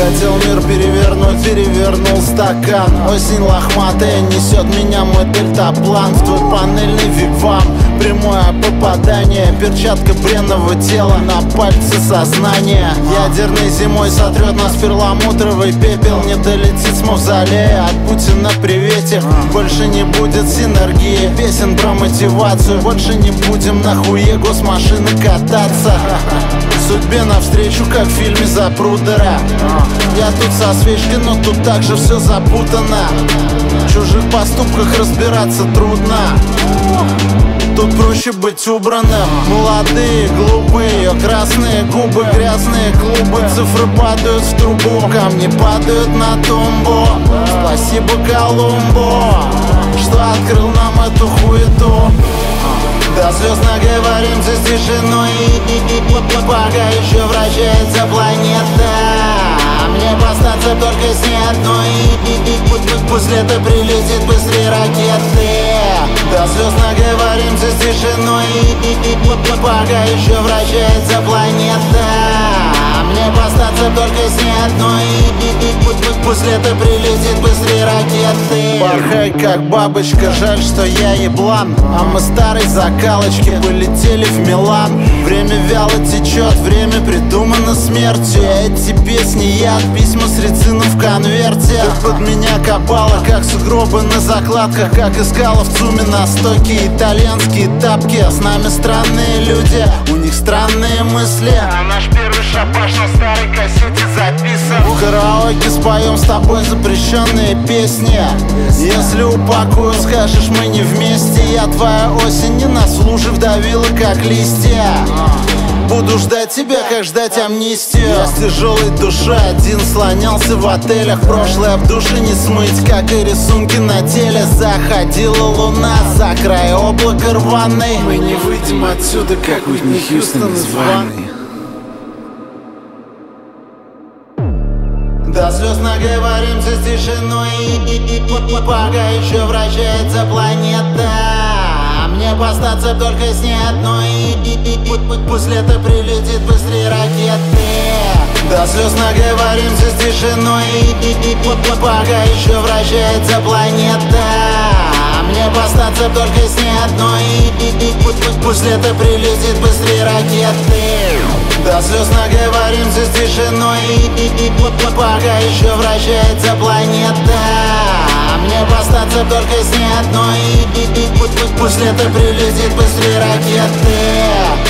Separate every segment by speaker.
Speaker 1: Хотел мир перевернуть, перевернул стакан. Осень лохматая несет меня мой дельтаплан. В твой панельный вигвам Прямое попадание. Перчатка бренного тела на пальце сознания. Ядерной зимой сотрет нас перламутровый пепел. Не долетит с мавзолея от Путина привете. Больше не будет синергии. Песен про мотивацию. Больше не будем на хуе госмашины кататься. Судьбе навстречу, как в фильме Запрудера Я тут со свечкой, но тут также все запутано. В чужих поступках разбираться трудно Тут проще быть убранным. Молодые, глупые, красные губы, грязные клубы. Цифры падают в трубу, камни падают на тумбу. Спасибо Колумбу, что открыл нам эту хуету. До слез наговоримся с тишиной Пока еще вращается планета Мне остаться только с ней одной Пусть лето прилетит быстрее ракеты До слез наговоримся с тишиной. Пока еще вращается планета Мне остаться только с ней одной Пусть лето прилетит быстрее ракеты. Порхай как бабочка, жаль, что я еблан А мы старой закалочки полетели в Милан. Время вяло течет, время придумано смертью. Эти песни яд, письма с резином в конверте. Под меня копала, как сугробы на закладках Как искала в ЦУМе на стоке итальянские тапки. С нами странные люди, у них странные мысли.
Speaker 2: А наш первый шабаш на старой кассете записан
Speaker 1: В караоке споем с тобой запрещенные песни. Если упакую, скажешь мы не вместе. Я твоя осень не на служи вдавила, как листья. Буду ждать тебя, как ждать амнистию. Я с тяжелой душой один слонялся в отелях. Прошлое в душе не смыть, как и рисунки на теле. Заходила луна за край облака рваной.
Speaker 3: Мы не выйдем отсюда, как Уитни Хьюстон из ванны
Speaker 1: До слез наговоримся с тишиной Пока еще вращается планета. Мне остаться только с ней одной. Пусть лето прилетит быстрее ракеты. До слез наговоримся с тишиной Пока еще вращается планета. Мне остаться только с ней одной. Пусть лето прилетит быстрее ракеты До слез наговоримся с тишиной. Пока еще вращается планета. Мне остаться только с ней одной. Пусть лето прилетит быстрее ракеты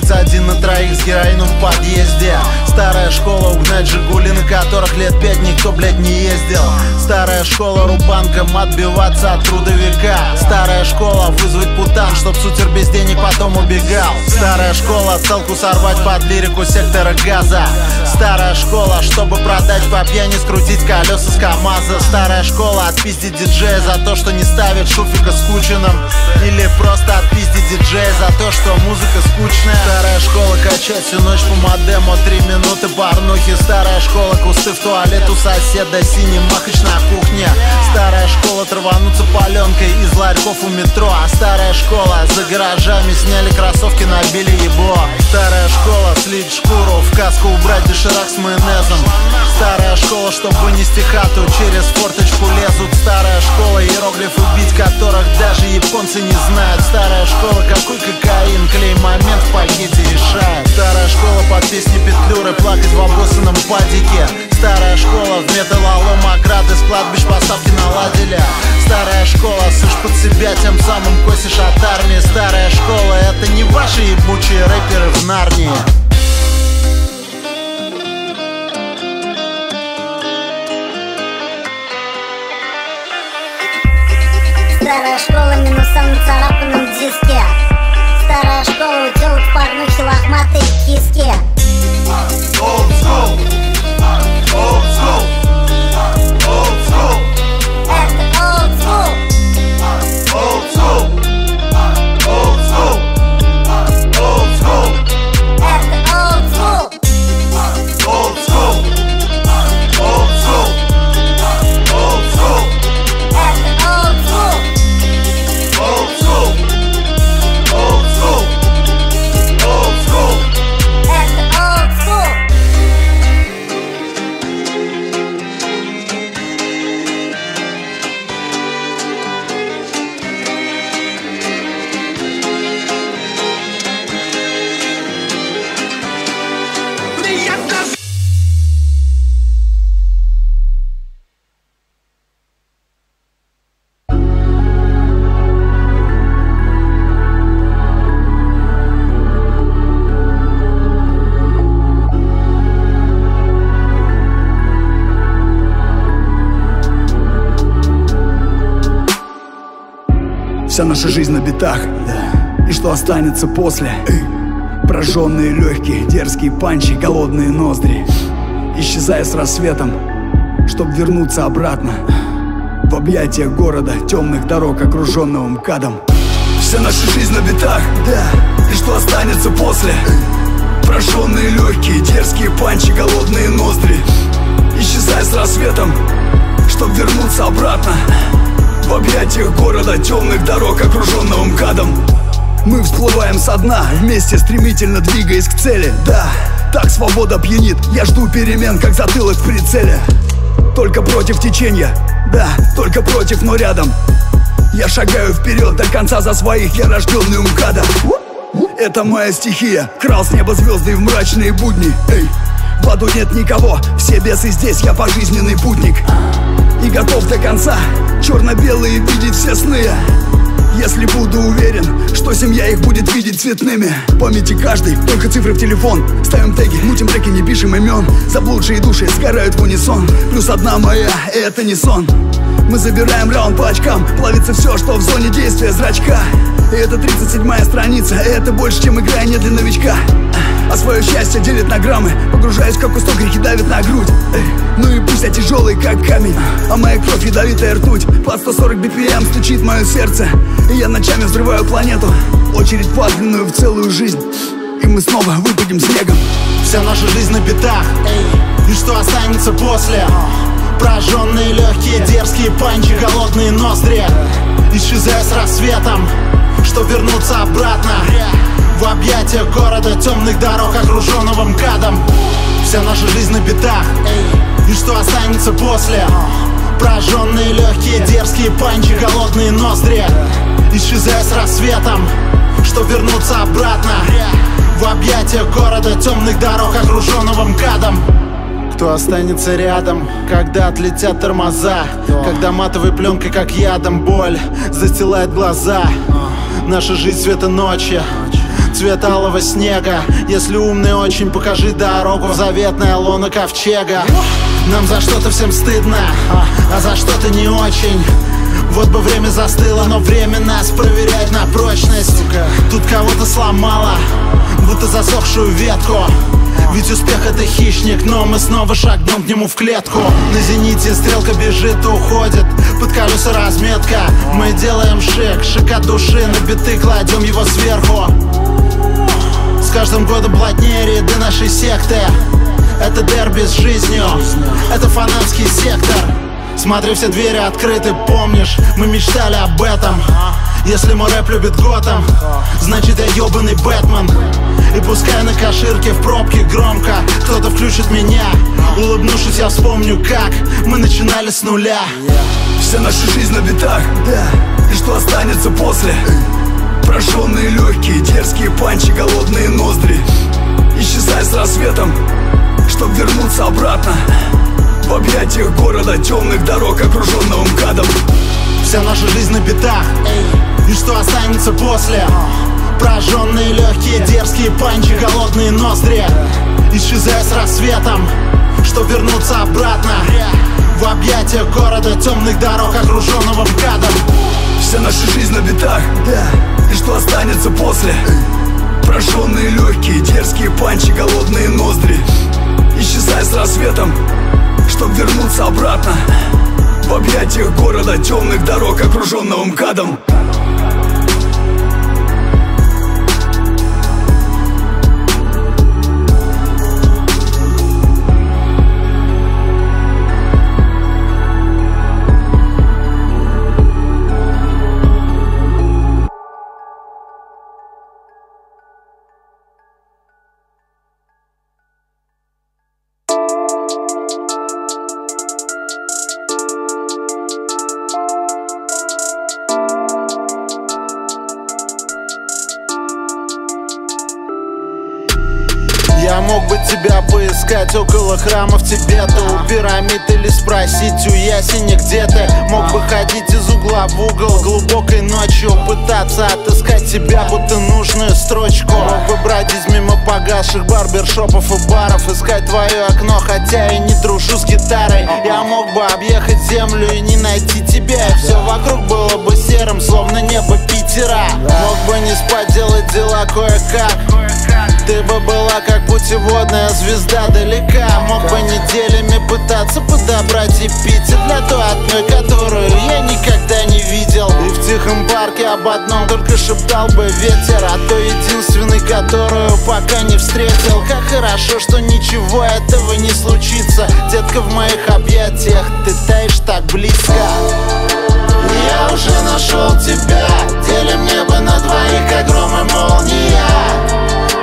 Speaker 1: 31 на троих с героином в подъезде. Старая школа, угнать Жигули, на которых лет пять никто, блядь, не ездил. Старая школа, рубанком отбиваться от трудовика. Старая школа, вызвать путан, чтоб сутер без денег потом убегал. Старая школа, целку сорвать под лирику сектора газа. Старая школа, чтобы продать по пьяни, скрутить колеса с КамАЗа. Старая школа, отпиздить диджея за то, что не ставит шуфика скученным. Или просто отпиздить диджея за то, что музыка скучная. Старая школа, качать всю ночь по модему Три минуты порнухи Старая школа, кусты в туалет у соседа Синий махач на кухне. Старая школа, травануться паленкой Из ларьков у метро. А старая школа, за гаражами Сняли кроссовки, набили ебло. Старая школа, слить шкуру В каску убрать доширак с майонезом. Старая школа, чтобы вынести хату Через форточку лезут. Старая школа, иероглифы бить которых Даже японцы не знают. Старая школа, какой кокаин Клей момент в пакете решает Старая школа под песни Петлюры Плакать в обоссанном падике. Старая школа в металлолом ограды С кладбищ поставки наладили. Старая школа, сышь под себя Тем самым косишь от армии. Старая школа, это не ваши ебучие рэперы в Нарнии.
Speaker 4: Старая школа минуса на царапанном диске. Старая школа, телок, порнухи, лохматые киски
Speaker 3: Old school
Speaker 5: Вся наша жизнь на битах, да. И что останется после? Прожженные легкие, дерзкие панчи, голодные ноздри. Исчезая с рассветом, чтоб вернуться обратно. В объятия города, темных дорог, окруженного МКАДом. Вся наша жизнь на битах, да. И что останется после? Прожженные легкие, дерзкие панчи, голодные ноздри. Исчезая с рассветом, чтоб вернуться обратно в объятиях города, темных дорог, окруженного МКАДом Мы всплываем со дна, вместе стремительно двигаясь к цели. Да, так свобода пьянит, я жду перемен, как затылок в прицеле. Только против течения, да, только против, но рядом. Я шагаю вперед до конца за своих, я рожденный МКАДа. Это моя стихия, крал с неба звезды в мрачные будни. Эй, в аду нет никого, все бесы здесь, я пожизненный путник и готов до конца. Черно-белые видеть все сны. Если буду уверен, что семья их будет видеть цветными. Памяти каждый, только цифры в телефон. Ставим теги, мутим треки, не пишем имен Заблудшие души сгорают в унисон. Плюс одна моя, и это не сон. Мы забираем раунд по очкам. Плавится все, что в зоне действия зрачка. И это 37-я страница И это больше, чем игра не для новичка. А свое счастье делит на граммы. Погружаюсь, как кусок реки давит на грудь. Ну и пусть я тяжелый, как камень А моя кровь ядовитая ртуть. Под 140 BPM стучит мое сердце. И я ночами взрываю планету. Очередь подлинную в целую жизнь. И мы снова выпадем снегом.
Speaker 1: Вся наша жизнь на битах. И что останется после? Прожженные легкие, дерзкие панчи, голодные ноздри. Исчезая с рассветом. Чтоб вернуться обратно? В объятия города, темных дорог, окруженного МКАДом. Вся наша жизнь на битах. И что останется после Прожженные легкие, дерзкие панчи, голодные ноздри. Исчезая с рассветом Чтоб вернуться обратно. В объятия города, темных дорог, окруженного МКАДом. Кто останется рядом, когда отлетят тормоза? Когда матовой пленкой, как ядом, боль застилает глаза. Наша жизнь цвета ночи Цвет алого снега. Если умный очень, покажи дорогу В заветное лоно ковчега. Нам за что-то всем стыдно А за что-то не очень? Вот бы время застыло, но время нас проверяет на прочность. Тут кого-то сломало, будто засохшую ветку. Ведь успех это хищник, но мы снова шагнем к нему в клетку. На зените стрелка бежит и уходит Под колеса разметка. Мы делаем шик, шик от души На биты кладем его сверху. С каждым годом плотнее ряды нашей секты. Это дерби с жизнью. Это фанатский сектор Смотри, все двери открыты, помнишь? Мы мечтали об этом. Если мой рэп любит Готэм Значит я ебаный Бэтмен. И пускай на каширке в пробке громко Кто-то включит меня. Улыбнувшись, я вспомню, как Мы начинали с нуля.
Speaker 5: Вся наша жизнь на битах, да. И что останется после? Прожженные легкие, дерзкие панчи, голодные ноздри. Исчезай с рассветом, чтоб вернуться обратно В объятиях города, темных дорог, окруженного МКАДом
Speaker 1: Вся наша жизнь на битах. И что останется после? Прожженные легкие, дерзкие панчи, голодные ноздри. Исчезая с рассветом Чтоб вернуться обратно? В объятия города, темных дорог, окруженного МКАДом
Speaker 5: Вся наша жизнь на битах, да. И что останется после? Прожженные легкие, дерзкие панчи, голодные ноздри. Исчезай с рассветом, чтоб вернуться обратно. В объятиях города, темных дорог, окруженного МКАДом
Speaker 1: храмов Тибета У пирамид или спросить у ясеня где ты Мог бы ходить из угла в угол глубокой ночью Пытаться отыскать тебя, будто нужную строчку. Мог бы бродить мимо погасших барбершопов и баров Искать твое окно, хотя и не дружу с гитарой. Я мог бы объехать землю и не найти тебя И все вокруг было бы серым, словно небо Питера. Мог бы не спать, делать дела кое-как. Ты бы была как путеводная звезда далека. Мог бы неделями пытаться подобрать эпитет Для той одной, которую я никогда не видел. И в тихом парке об одном только шептал бы ветер. А то единственный, которую пока не встретил. Как хорошо, что ничего этого не случится. Детка в моих объятиях, ты таешь так близко я уже нашел тебя Делим небо на двоих, как гром и молния.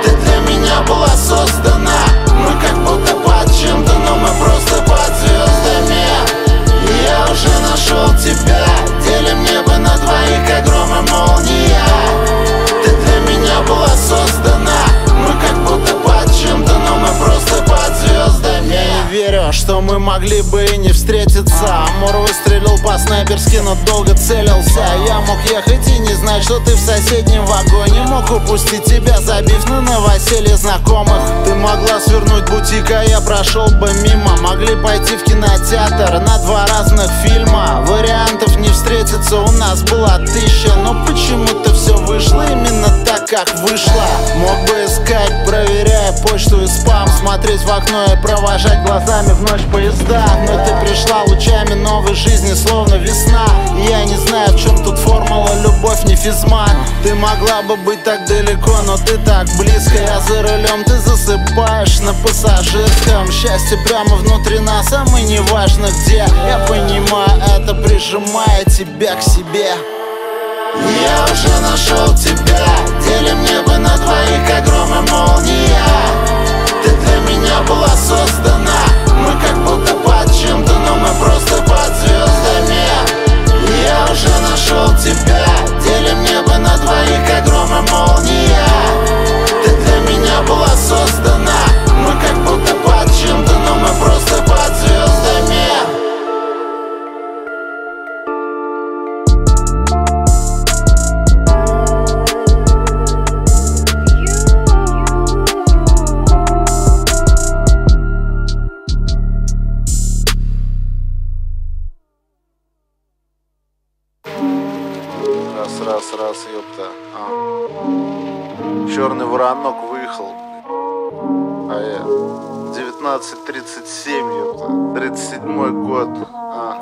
Speaker 1: Ты для меня была создана Мы как будто под чем-то, но мы просто под звездами. Я уже нашел тебя Делим небо на двоих, как гром и молния мы могли бы и не встретиться. Амур выстрелил по-снайперски, но долго целился. Я мог ехать и не знать, что ты в соседнем вагоне. Мог упустить тебя, забив на новоселье знакомых. Ты могла свернуть бутик, а я прошел бы мимо. Могли пойти в кинотеатр на два разных фильма. Вариантов не встретиться у нас была тысяча. Но почему-то все вышло именно так, как вышло. Мог бы искать, проверяя почту и спам Смотреть в окно и провожать глазами в ночь поезда. Но ты пришла лучами новой жизни, словно весна. И я не знаю, в чем тут формула, любовь не физмат. Ты могла бы быть так далеко, но ты так близко. Я за рулем, ты засыпаешь на пассажирском. Счастье прямо внутри нас, а мы не важно где. Я понимаю, это прижимая тебя к себе. Я уже нашел тебя. Делим небо на двоих, как гром и молния меня была создана. Мы как будто под чем-то, но мы просто под звездами. Я уже нашел тебя. Делим небо на двоих, как гром и молния ёпта. А. Черный воронок выехал. А я 1937, ёпта. 37 год. А.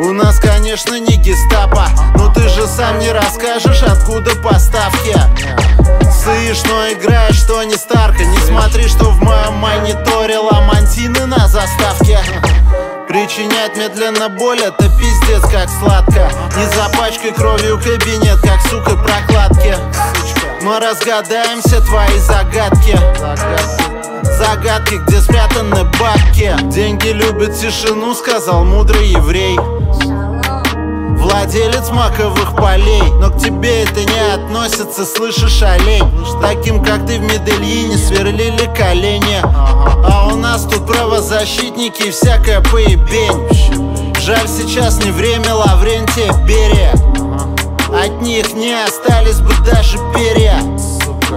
Speaker 1: У нас, конечно, не гестапо Но ты же сам не расскажешь, откуда поставки Сышь, но играешь, что не старка Не смотри, что в моем мониторе ламантины на заставке Причинять медленно боль, это пиздец как сладко. Не запачкай кровью кабинет, как сука прокладки. Мы разгадаем все твои загадки. Загадки, где спрятаны бабки. Деньги любят тишину, сказал мудрый еврей Владелец маковых полей. Но к тебе это не относится, слышишь, олень. Таким, как ты в Медельине, сверлили колени. А у нас тут правозащитники и всякая поебень. Жаль, сейчас не время Лаврентия Берия. От них не остались бы даже перья.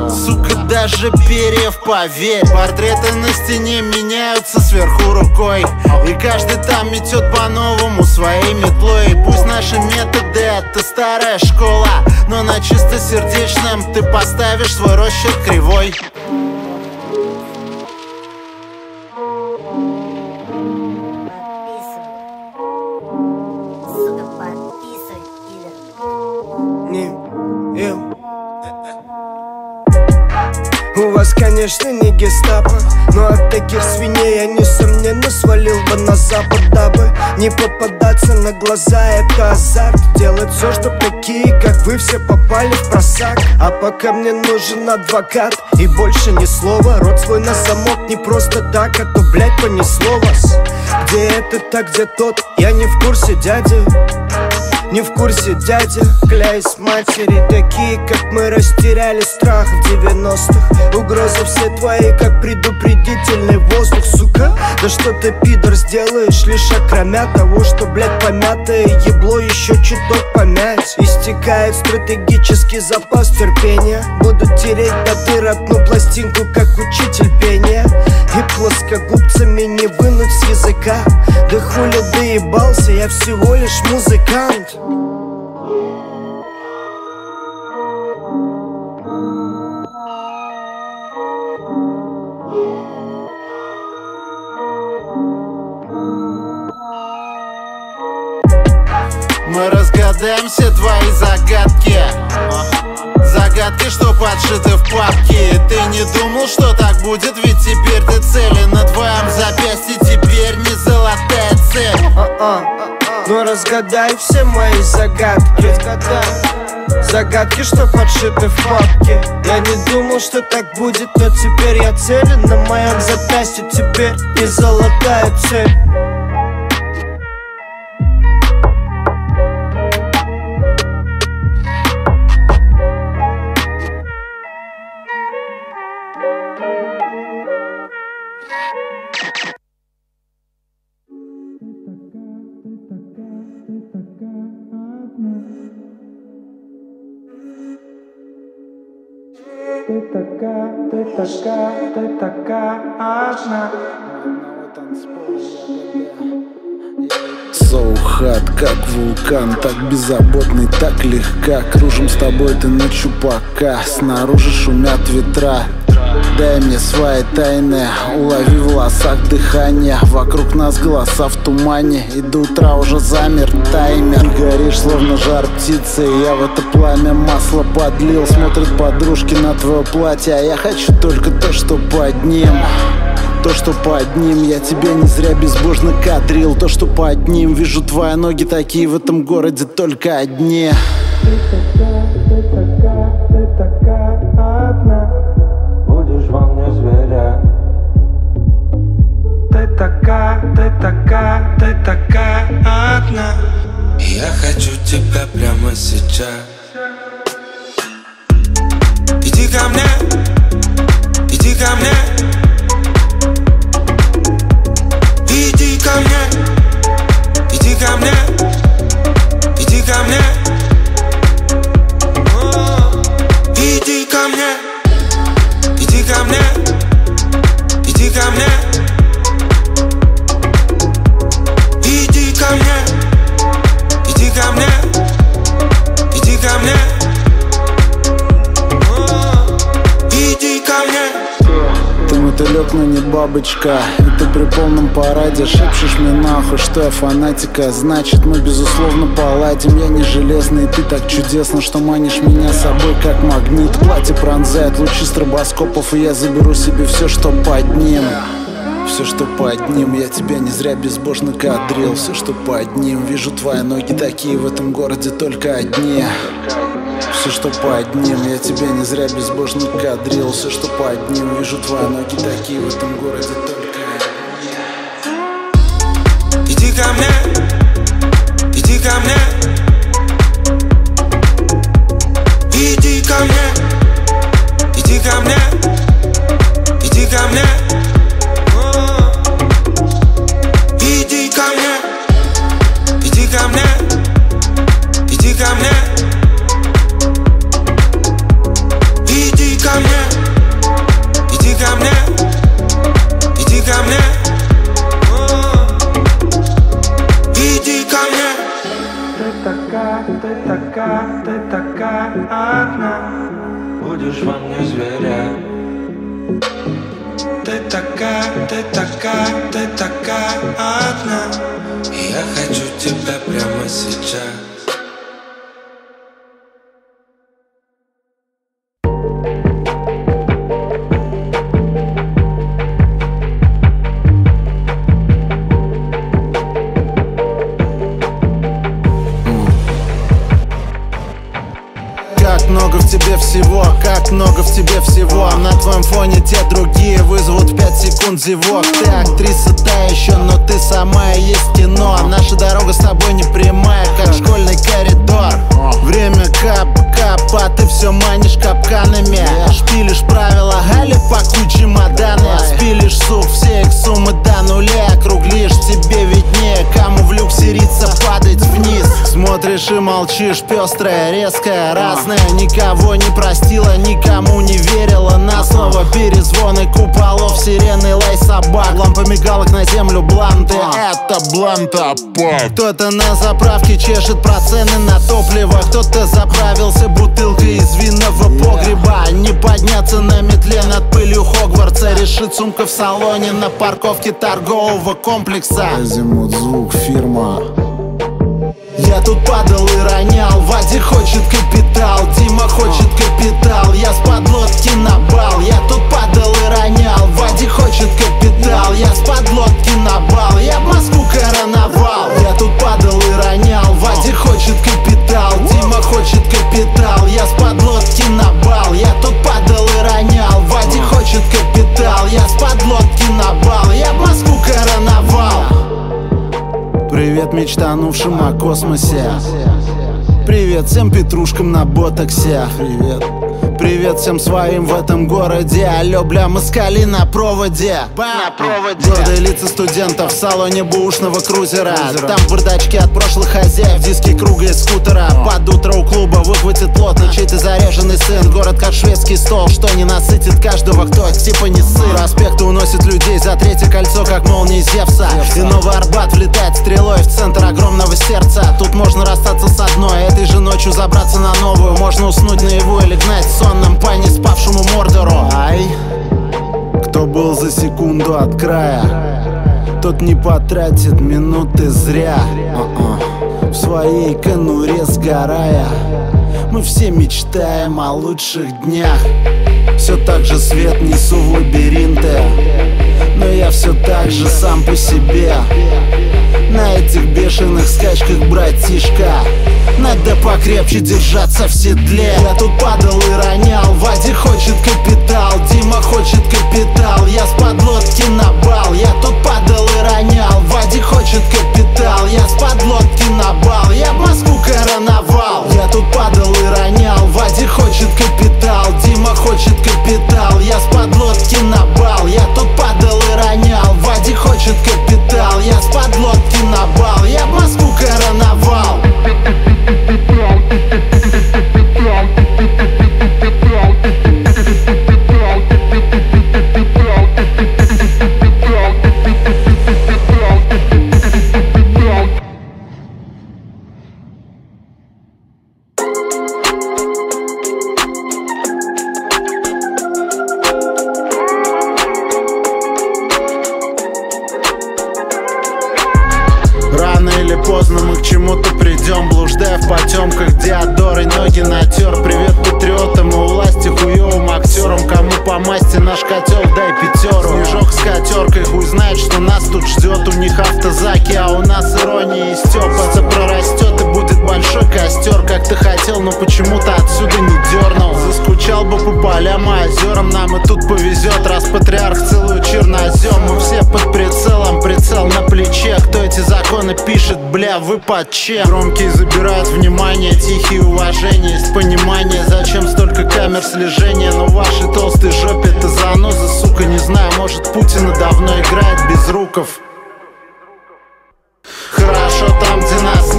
Speaker 1: Сука,
Speaker 4: даже перьев, поверь. Портреты на стене меняются сверху рукой. И каждый там метет по-новому своей метлой. Пусть наши методы это старая школа Но на чистосердечном ты поставишь свой расчет кривой
Speaker 6: конечно, не гестапо Но от таких свиней я, несомненно, свалил бы на запад Дабы не попадаться на глаза, это азарт Делать все, чтоб такие, как вы, все попали в просак. А пока мне нужен адвокат и больше ни слова. Рот свой на замок не просто так, а то, блядь, понесло вас. Где это так, где тот, я не в курсе, дядя не в курсе дядя, кляясь матери Такие, как мы, растеряли страх в 90-х Угрозы все твои, как предупредительный воздух, сука. Да что ты, пидор, сделаешь, лишь окромя того Что, блядь, помятое ебло еще чуток помять. Истекает стратегический запас терпения. Буду тереть до дыр одну пластинку, как учитель пения И плоскогубцами не вынуть с языка. Да хули доебался, я всего лишь музыкант.
Speaker 4: Мы разгадаем все твои загадки Загадки, что подшиты в папке? Ты не думал, что так будет, ведь теперь ты целен На твоем запястье теперь не золотая цель.
Speaker 6: А-а. Ну разгадай все мои загадки. Загадки, что подшиты в папке. Я не думал, что так будет, но теперь я целен На моем запястье. Теперь не золотая цель
Speaker 7: такая, ты такая, одна
Speaker 1: So hot, как вулкан, так беззаботный, так легка. Кружим с тобой ты на чупака, снаружи шумят ветра Дай мне свои тайны, улови в волосах дыхание. Вокруг нас голоса в тумане, и до утра уже замер таймер. Ты горишь, словно жар птицы, я в это пламя масло подлил. Смотрят подружки на твое платье, а я хочу только то, что под ним. То, что под ним, я тебя не зря безбожно кадрил. То, что под ним, вижу твои ноги такие в этом городе только одни.
Speaker 7: такая, такая, ты такая, ты такая одна.
Speaker 8: Я хочу тебя прямо сейчас. Иди ко мне, иди ко мне. Иди ко мне, иди ко мне, иди ко мне. Иди ко мне, иди ко мне, иди ко мне
Speaker 1: Ты мотылек, но не бабочка И ты при полном параде шепчешь мне нахуй Что я фанатика, значит мы безусловно поладим. Я не железный, ты так чудесно Что манишь меня собой как магнит. Платье пронзает лучи стробоскопов И я заберу себе все, что под ним. Все, что под ним, я тебя не зря безбожно кадрил. Все, что под ним, вижу твои ноги такие в этом городе только одни все, что под ним, я тебя не зря безбожно кадрил. Все, что под ним, вижу твои ноги такие в этом городе только
Speaker 8: Иди ко мне, иди ко мне. Иди ко мне, иди ко мне, иди ко мне
Speaker 9: одна Будешь во мне зверя. Ты такая, ты такая, ты такая одна.
Speaker 8: Я хочу тебя прямо сейчас
Speaker 1: в 5 секунд зевок Ты актриса та еще, но ты сама и есть кино. Наша дорога с тобой не прямая, кап-кап, а ты все манишь капканами. Шпилишь правила, гали пакуй чемоданы Спилишь сук, все их суммы до нуля. Округлишь, тебе виднее, кому в люксе риться падать вниз. Смотришь и молчишь, пестрая, резкая, разная. Никого не простила, никому не верила. На слово перезвоны куполов, сирены, лай собак. Лампа мигалок на землю, бланты, это бланта Кто-то на заправке чешет процены на топливо Кто-то заправился бутылкой из винного погреба. Не подняться на метле над пылью Хогвартса. Решит сумка в салоне на парковке торгового комплекса.
Speaker 3: Азимут звук фирма.
Speaker 1: Я тут падал и ронял, Вадик хочет капитал, Дима хочет капитал. Я с подлодки на бал, я тут падал и ронял. Вадик хочет капитал, я с подлодки на бал. Я в Москву короновал, я тут падал и ронял. Вадик хочет капитал, хочет капитал Я с подлодки на бал, я тут падал и ронял. Вадик хочет капитал, я с подлодки на бал Я в Москву короновал. Привет мечтанувшим о космосе. Привет всем петрушкам на ботоксе. Привет Привет всем своим в этом городе. Алло, бля, москали на проводе. На проводе. Гордые лица студентов в салоне бушного крузера. Там бардачки от прошлых хозяев Диски круга из скутера. Под утро у клуба выхватит плотно Чей-то заряженный сын. Город как шведский стол Что не насытит каждого, кто типа не сын. Проспекты уносят людей за третье кольцо Как молнии Зевса. И Новый Арбат влетает стрелой в центр огромного сердца. Тут можно расстаться с одной Этой же ночью забраться на новую. Можно уснуть наяву или гнать в сонном по не спавшему Мордору. Ай, кто был за секунду от края Тот не потратит минуты зря. А-а. В своей конуре сгорая Мы все мечтаем о лучших днях. Все так же свет несу в лабиринты Но я все так же сам по себе на этих бешеных скачках, братишка. Надо покрепче держаться в седле. Я тут падал и ронял Вадик хочет капитал, Дима хочет капитал. Я с подлодки на бал Я тут падал и ронял Вадик хочет капитал. Я с подлодки на бал Я в Москву короновал. Я тут падал и ронял Вадик хочет капитал Дима хочет капитал. Я с подлодки на бал Я тут падал и ронял Вадик хочет капитал. Я с подлодки на бал Я Москву короновал поздно мы к чему-то придем. Блуждая в потемках, Диадорой ноги натер Привет патриотам и власти хуевым актерам Кому по масти наш котел, дай пятеру Снежок с катеркой, хуй знает, что нас тут ждет У них автозаки, а у нас ирония и стёпа. Это прорастет будет большой костер Как ты хотел, но почему-то отсюда не дернул. Заскучал бы по полям и озерам Нам и тут повезет, раз патриарх целую чернозем Мы все под прицелом, прицел на плече Кто эти законы пишет, бля, вы под чем? Громкие забирают внимание, тихие уважение Есть понимание, зачем столько камер слежения? Но вашей толстой жопе это заноза, сука Не знаю, может Путина давно играет без руков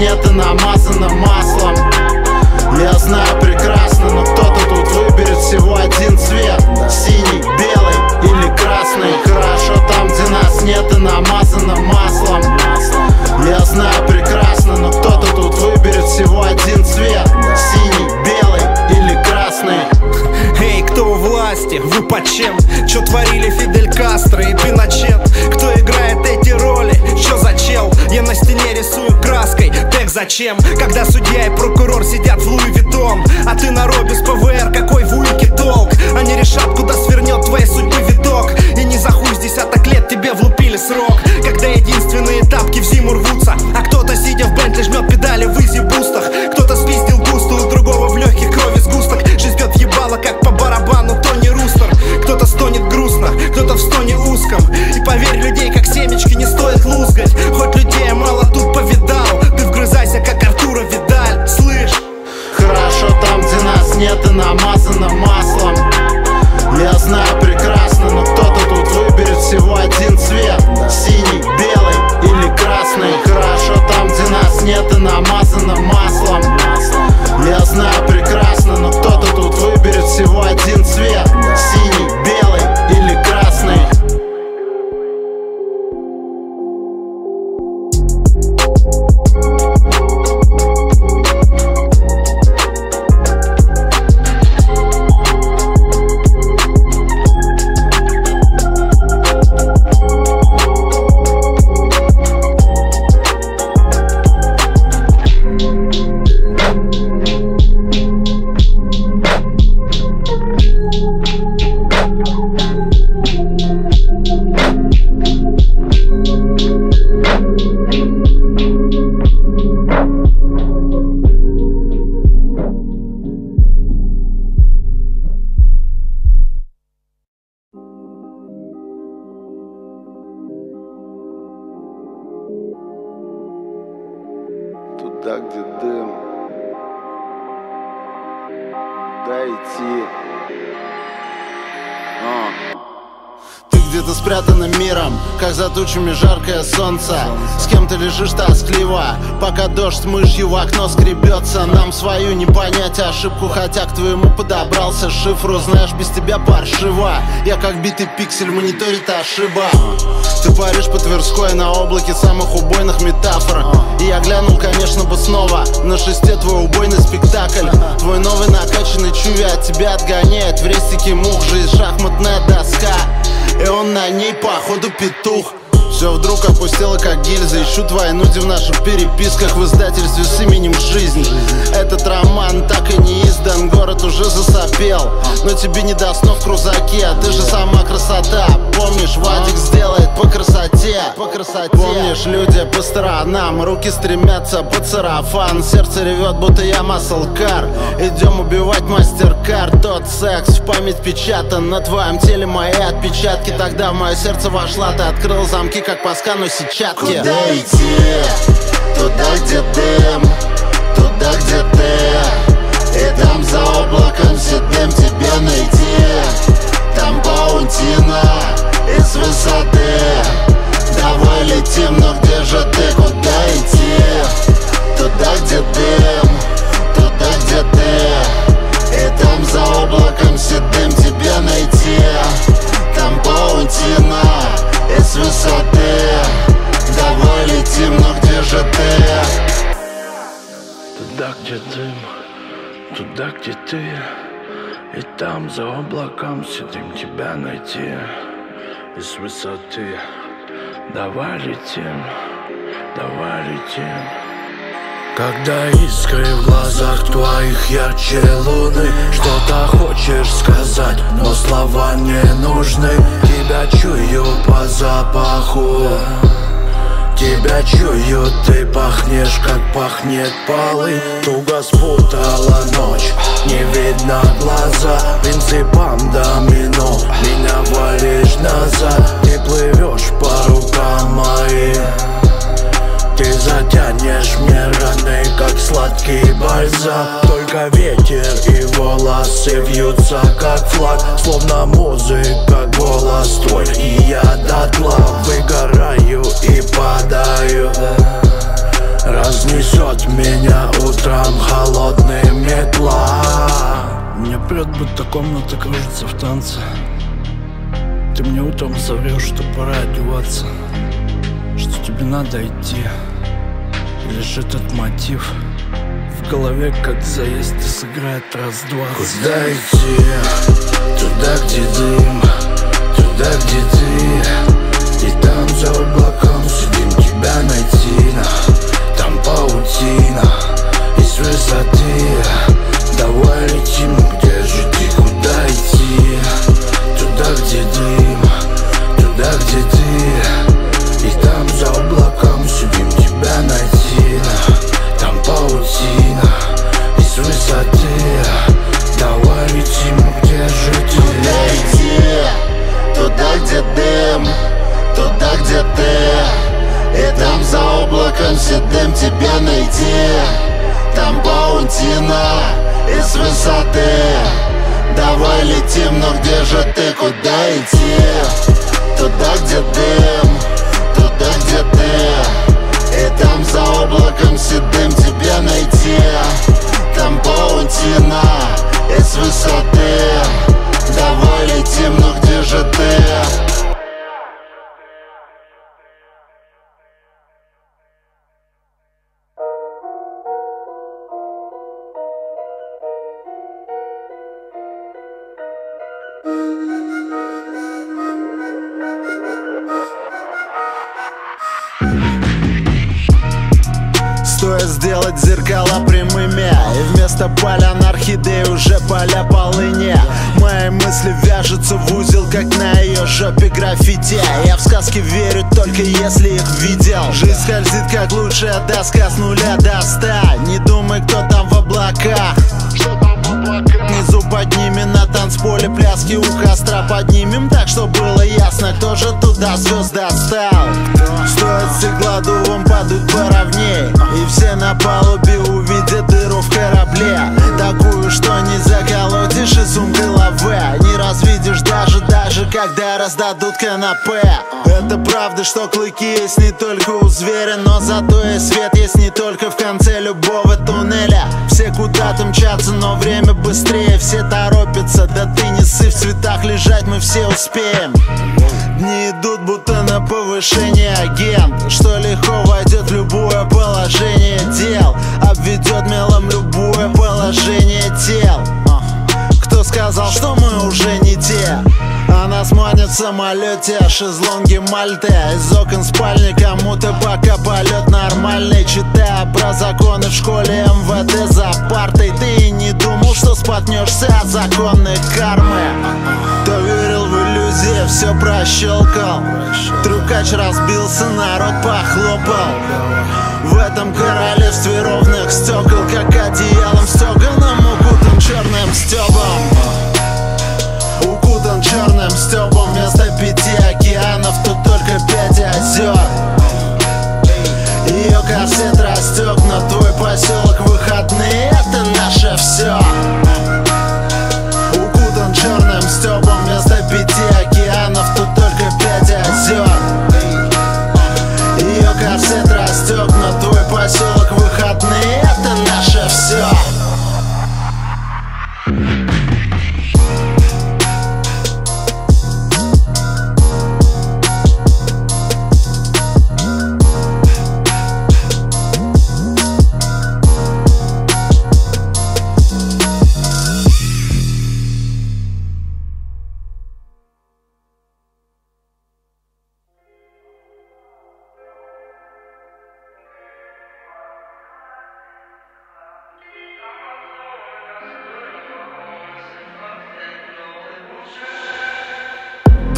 Speaker 1: и намазано маслом. Я знаю прекрасно, но кто-то тут выберет всего один цвет. Синий, белый или красный. Хорошо там, где нас нет и намазано маслом. Я знаю прекрасно, но кто-то тут выберет всего один цвет. Синий, белый или красный
Speaker 10: Кстати, вы под чем? Чё творили Фидель Кастро и Пиночет? Кто играет эти роли? Чё за чел? Я на стене рисую краской Тег зачем? Когда судья и прокурор сидят в Louis Vuitton А ты на робе с ПВР, какой в УИКе толк? Они решат, куда свернет твоей судьбы виток И не за хуй с десяток лет тебе влупили срок Когда единственные тапки в зиму рвутся А кто-то, сидя в Бентли, жмет педали в easy
Speaker 1: нас нет тучами жаркое солнце. С кем ты лежишь тоскливо, пока дождь мышью в окно скребется. Нам свою не понять ошибку, хотя к твоему подобрался. Шифру Знаешь, без тебя паршиво, я как битый пиксель ты ошиба. Ты паришь по Тверской на облаке самых убойных метафор. И я глянул, конечно бы снова, на шесте твой убойный спектакль. Твой новый накачанный чуви от тебя отгоняет в рестике мух. Жизнь шахматная доска. И он на ней походу петух все вдруг опустело как гильза. Ищут войнуди в наших переписках В издательстве с именем «Жизнь» Этот роман так и не Город уже засопел Но тебе не до снов в крузаке. Ты же сама красота. Помнишь, Вадик сделает по красоте По красоте. Помнишь, люди по сторонам Руки стремятся под сарафан. Сердце ревет, будто я маслкар Идем убивать мастер-карт Тот секс в память печатан На твоем теле мои отпечатки. Тогда в мое сердце вошла Ты открыл замки, как по скану сетчатки.
Speaker 3: Куда идти? Туда, где дым Туда, где ты И там за облаком седым тебя найти Там паутина из высоты Давай летим, но где же ты? Куда идти? Туда, где дым Туда, где ты И там за облаком седым тебя найти Там паутина из высоты Давай летим, но где же ты?
Speaker 11: Туда, где дым, туда, где ты И там за облаком сидим тебя найти. Из высоты Давай летим, давай летим когда искры в глазах твоих ярче луны Что-то хочешь сказать, но слова не нужны. Тебя чую по запаху Тебя чую, ты пахнешь, как пахнет полы. Туго спутала ночь, не видно глаза. Принципам домино, меня валишь назад. Ты плывешь по рукам моим ты затянешь мне раны, как сладкий бальзам. Только ветер и волосы вьются, как флаг Словно музыка, голос твой. И я дотла выгораю и падаю. Разнесет меня утром холодный метла. Мне прет, будто комната кружится в танце. Ты мне утром соврешь, что пора одеваться Что тебе надо идти. Лишь этот мотив в голове, как заезд и сыграет раз-два Куда идти? Туда, где дым Туда, где ты. И там за облаком сидим тебя найти. Там паутина Из высоты
Speaker 1: мысли вяжутся в узел, как на ее жопе граффити. Я в сказки верю только если их видел. Жизнь скользит как лучшая доска с нуля до ста. Не думай, кто там в облаках. Внизу поднимем на танцполе пляски у костра поднимем. Так, что было ясно, кто же туда звезд достал. Стоит стеклодувом падают поровней. И все на палубе увидят дыру в корабле. Такую, что не заколотишь из ум головы Не развидишь даже, даже когда раздадут канапе. Это правда, что клыки есть не только у зверя Но зато и свет есть не только в конце любого туннеля. Все куда-то мчатся, но время быстрее Все торопятся, да ты не ссы в цветах лежать Мы все успеем. Дни идут будто на повышение агент Что легко войдет в любое положение дел Обведет мелом любое положение сказал, что мы уже не те? А нас манят в самолете, шезлонги Мальты Из окон спальни кому-то пока полет нормальный. Читая про законы в школе МВД за партой Ты и не думал, что споткнешься от законной кармы. Кто верил в иллюзии, все прощелкал Трюкач разбился, народ похлопал. В этом королевстве ровных стекол Как одеялом стеганым укутан черным стебом черным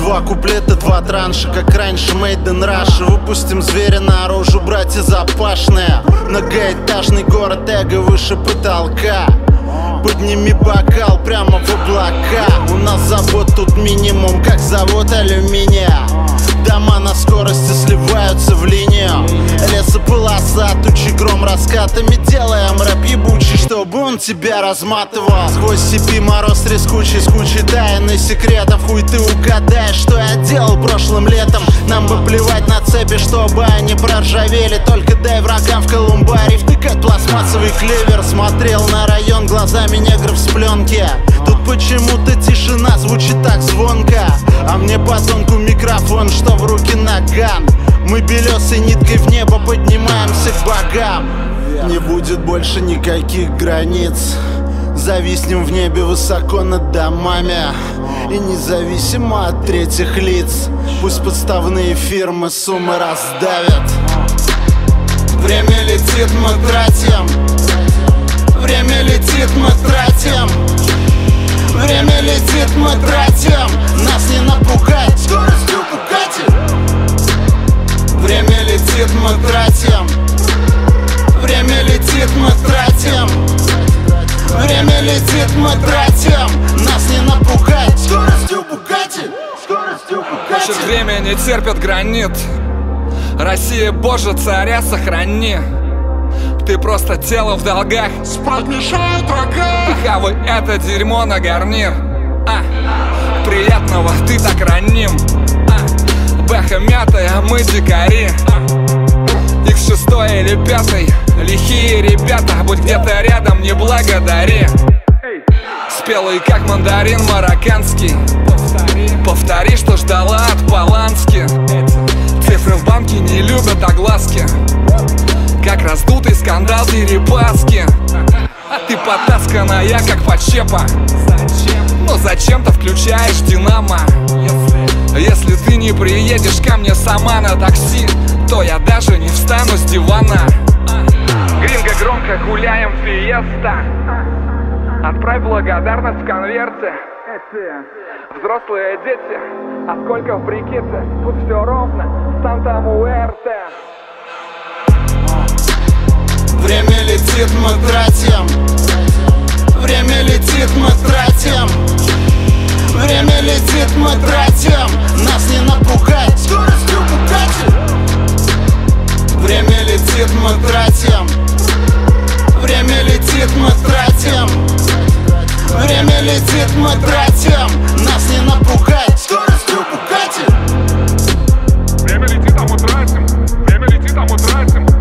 Speaker 1: Два куплета, два транша, как раньше Мейден Раша Выпустим зверя наружу, братья запашные. Многоэтажный город, эго выше потолка. Подними бокал прямо в облака. У нас забот тут минимум, как завод алюминия Дома на скорости сливаются в линию Лесополоса, тучи гром раскатами Делаем рэп ебучий, чтобы он тебя разматывал. Сквозь степи мороз трескучий с кучей тайн и секретов. Хуй ты угадаешь, что я делал прошлым летом. Нам бы плевать на цепи, чтобы они проржавели. Только дай врагам в колумбарий втыкать пластмассовый клевер. Смотрел на район глазами негров с пленки. Тут почему-то тишина звучит так звонко. А мне подонку микрофон, что в руки наган. Мы белесой ниткой в небо поднимаемся к богам. Не будет больше никаких границ. Зависнем в небе высоко над домами. И независимо от третьих лиц Пусть подставные фирмы суммы раздавят. Время летит, мы тратим. Время летит, мы тратим. Время летит, мы тратим. Нас не напугать
Speaker 12: терпит гранит. Россия, Боже, царя сохрани. Ты просто тело в долгах.
Speaker 2: Спать мешают рога
Speaker 12: хавай это дерьмо на гарнир. А, Приятного, ты так раним. А, Бэха мятая, мы дикари. X6 или пятый. Лихие ребята, будь где-то рядом, не благодари. Спелый как мандарин марокканский Повтори, что ждала от Полански. Цифры в банке не любят огласки. Как раздутый скандал Дерипаски Ты потасканная, как подщепа Но зачем-то включаешь динамо Если ты не приедешь ко мне сама на такси То я даже не встану с дивана. Гринго громко гуляем фиеста. Отправь благодарность в конверте Эти взрослые дети. А сколько в брикете? Тут все ровно. Санта Муэрте
Speaker 1: Время летит, мы тратим. Время летит, мы тратим. Время летит, мы тратим. Нас не напугать. Скоростью Букати Время летит, мы тратим. Время летит, мы тратим Время летит, мы тратим. Нас не напугать. Скоростью Букати
Speaker 12: Время летит, а мы тратим. Время летит, а мы тратим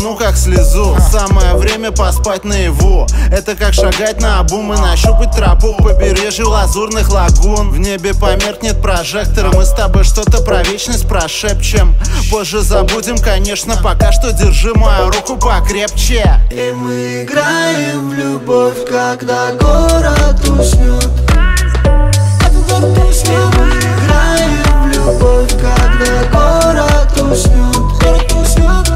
Speaker 1: луну, как слезу? Самое время поспать наяву. Это как шагать на обум и нащупать тропу К побережью лазурных лагун. В небе померкнет прожектор Мы с тобой что-то про вечность прошепчем. Позже забудем, конечно Пока что держи мою руку покрепче.
Speaker 10: И мы играем в любовь, когда город уснет Город уснет. Мы играем в любовь, когда город уснет Город уснет.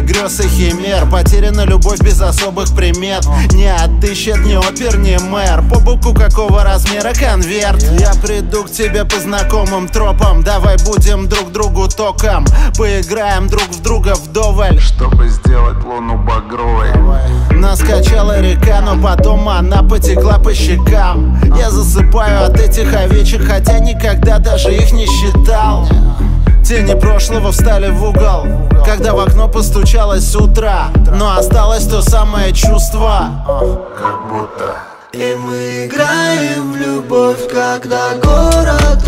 Speaker 1: Среди грез и химер. Потеряна любовь без особых примет. Не отыщет ни опер, ни мэр. По буку какого размера конверт? Я приду к тебе по знакомым тропам. Давай будем друг другу током. Поиграем друг в друга вдоволь.
Speaker 3: Чтобы сделать луну багровой.
Speaker 1: Нас качала река, но потом она потекла по щекам. Я засыпаю от этих овечек, хотя никогда даже их не считал Тени прошлого встали в угол Когда в окно постучалось утро Но осталось то самое чувство.
Speaker 3: Как будто.
Speaker 10: И мы играем в любовь, когда город